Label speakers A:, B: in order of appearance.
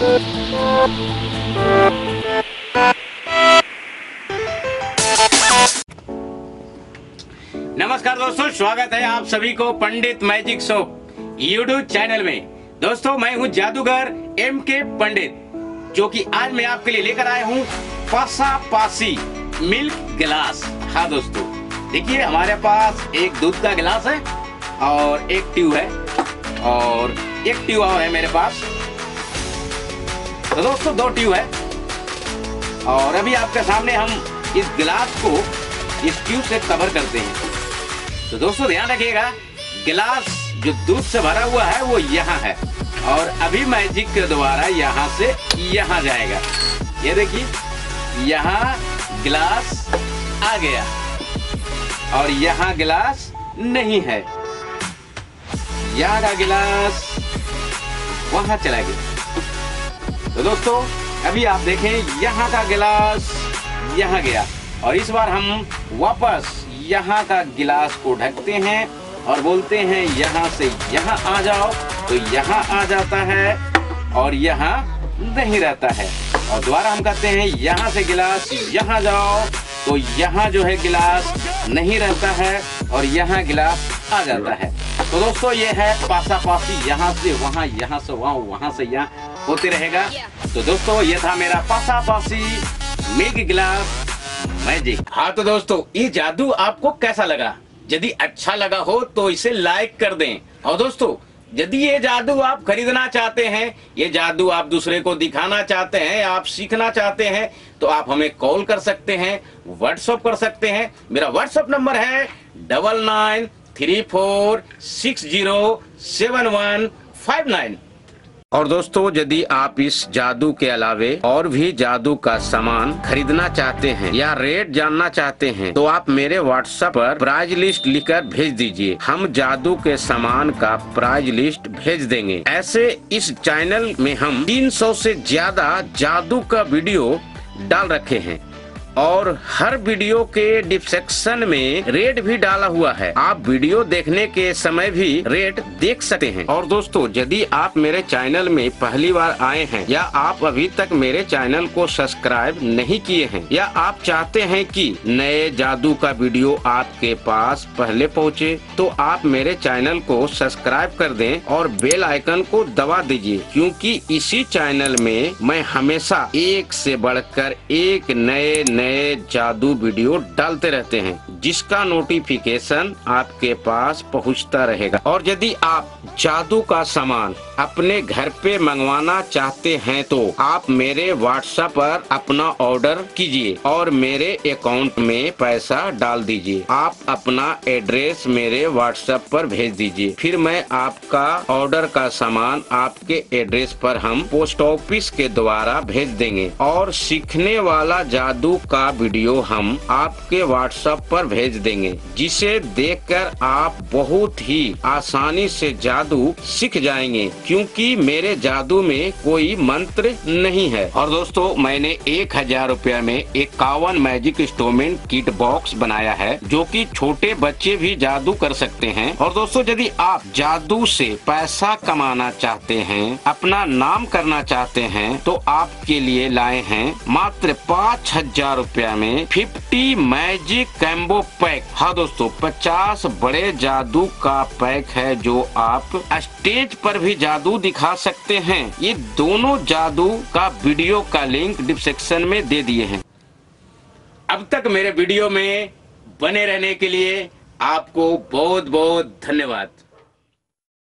A: नमस्कार दोस्तों, स्वागत है आप सभी को Pandit magic show YouTube channel में। दोस्तों, मैं हूँ जादूगर एम के पंडित, जो कि आज मैं आपके लिए लेकर आया हूँ पासा पासी मिल्क गिलास। हाँ दोस्तों, देखिए, हमारे पास एक दूध का गिलास है और एक ट्यूब है और एक ट्यूब और है मेरे पास। तो दोस्तों, दो ट्यूब है। और अभी आपके सामने हम इस गिलास को इस ट्यूब से कवर करते हैं। तो दोस्तों, ध्यान रखिएगा, गिलास जो दूध से भरा हुआ है, वो यहाँ है। और अभी मैजिक के द्वारा यहाँ से यहाँ जाएगा। ये देखिए, यहाँ गिलास आ गया। और यहाँ गिलास नहीं है। यहाँ का गिलास वहाँ चला गया। तो दोस्तों, अभी आप देखें, यहाँ का गिलास यहाँ गया। और इस बार हम वापस यहाँ का गिलास को ढकते हैं और बोलते हैं, यहाँ से यहाँ आ जाओ। तो यहाँ आ जाता है और यहाँ नहीं रहता है। और दोबारा हम कहते हैं, यहाँ से गिलास यहाँ जाओ। तो यहाँ जो है गिलास नहीं रहता है और यहाँ गिलास आ जाता है। तो दोस्तों ये है पासा पासी यहाँ से वहाँ यहाँ से वहाँ वहाँ से यहाँ होते रहेगा। तो दोस्तों ये था मेरा पासा पासी मिल्क गिलास मैजिक। हाँ तो दोस्तों ये जादू आपको कैसा लगा? यदि अच्छा लगा हो तो इसे लाइक कर दें। और दोस्तों यदि ये जादू आप खरीदना चाहते हैं ये जादू आप दूसरे को दिखाना चाहते हैं आप सीखना चाहते हैं तो आप हमें कॉल कर सकते हैं व्हाट्सअप कर सकते हैं। मेरा व्हाट्सअप नंबर है double nine three four six zero seven one five nine और दोस्तों, यदि आप इस जादू के अलावे और भी जादू का सामान खरीदना चाहते हैं या रेट जानना चाहते हैं तो आप मेरे व्हाट्सएप पर प्राइज लिस्ट लिखकर भेज दीजिए। हम जादू के सामान का प्राइज लिस्ट भेज देंगे। ऐसे इस चैनल में हम 300 से ज़्यादा जादू का वीडियो डाल रखे हैं। और हर वीडियो के डिस्क्रिप्शन में रेट भी डाला हुआ है। आप वीडियो देखने के समय भी रेट देख सकते हैं। और दोस्तों, यदि आप मेरे चैनल में पहली बार आए हैं, या आप अभी तक मेरे चैनल को सब्सक्राइब नहीं किए हैं, या आप चाहते हैं कि नए जादू का वीडियो आपके पास पहले पहुँचे तो आप मेरे चैनल को सब्सक्राइब कर दें और बेल आइकन को दबा दीजिए, क्योंकि इसी चैनल में मैं हमेशा एक से बढ़कर एक नए नए नए जादू वीडियो डालते रहते हैं, जिसका नोटिफिकेशन आपके पास पहुँचता रहेगा। और यदि आप जादू का सामान अपने घर पे मंगवाना चाहते हैं तो आप मेरे व्हाट्सएप पर अपना ऑर्डर कीजिए और मेरे अकाउंट में पैसा डाल दीजिए। आप अपना एड्रेस मेरे व्हाट्सएप पर भेज दीजिए। फिर मैं आपका ऑर्डर का सामान आपके एड्रेस पर हम पोस्ट ऑफ़िस के द्वारा भेज देंगे। और सीखने वाला जादू का वीडियो हम आपके व्हाट्सएप पर भेज देंगे, जिसे देखकर आप बहुत ही आसानी से जादू सीख जाएँगे, क्योंकि मेरे जादू में कोई मंत्र नहीं है। और दोस्तों, मैंने एक हज़ार रूपया में इक्यावन मैजिक इंस्ट्रूमेंट किट बॉक्स बनाया है, जो कि छोटे बच्चे भी जादू कर सकते हैं। और दोस्तों, यदि आप जादू से पैसा कमाना चाहते हैं, अपना नाम करना चाहते हैं तो आपके लिए लाए हैं मात्र पाँच हज़ार रूपया में फिफ्टी मैजिक कैम्बो पैक। हाँ दोस्तों, पचास बड़े जादू का पैक है जो आप स्टेज पर भी जादू दिखा सकते हैं। ये दोनों जादू का वीडियो का लिंक डिस्क्रिप्शन में दे दिए हैं। अब तक मेरे वीडियो में बने रहने के लिए आपको बहुत बहुत धन्यवाद।